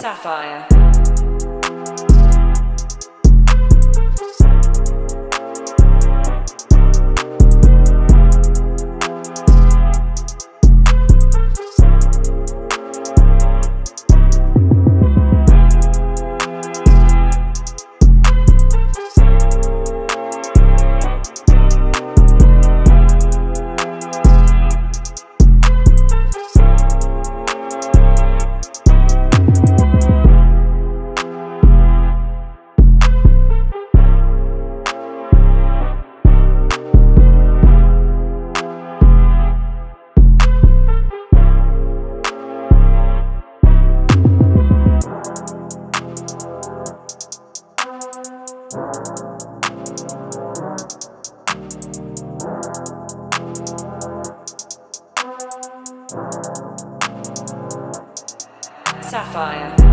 Sapphire. Sapphire.